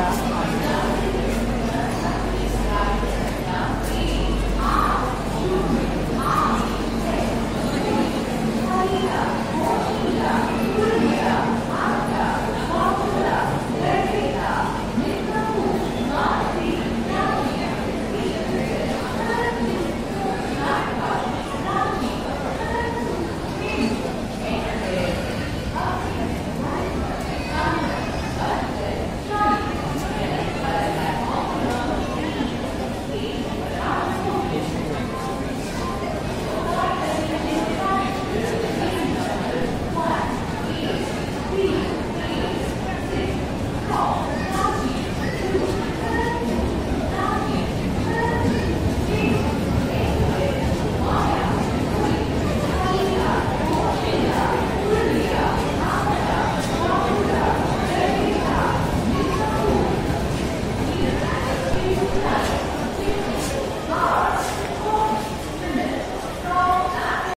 Yeah.